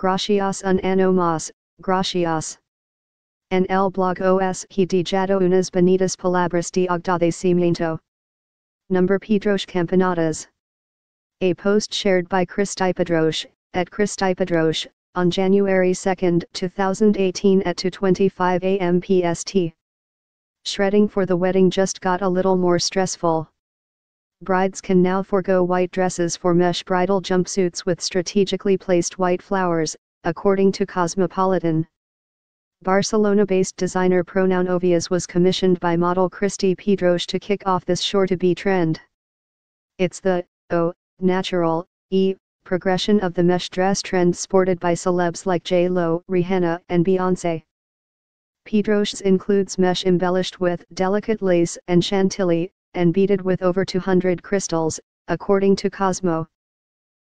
gracias un ano más, gracias. En el blog os he dejado unas bonitas palabras de agradecimiento. Number Pedroche Campanadas. A post shared by Christy Pedroche, at Christy Pedroche, on January 2, 2018 at 2.25 am PST. Shredding for the wedding just got a little more stressful. Brides can now forego white dresses for mesh bridal jumpsuits with strategically placed white flowers, according to Cosmopolitan. Barcelona-based designer Pronovias was commissioned by model Christy Pedroche to kick off this sure-to-be trend. It's the, O, natural, E, progression of the mesh dress trend sported by celebs like J-Lo, Rihanna, and Beyoncé. Pedroche's includes mesh embellished with delicate lace and chantilly, and beaded with over 200 crystals, according to Cosmo.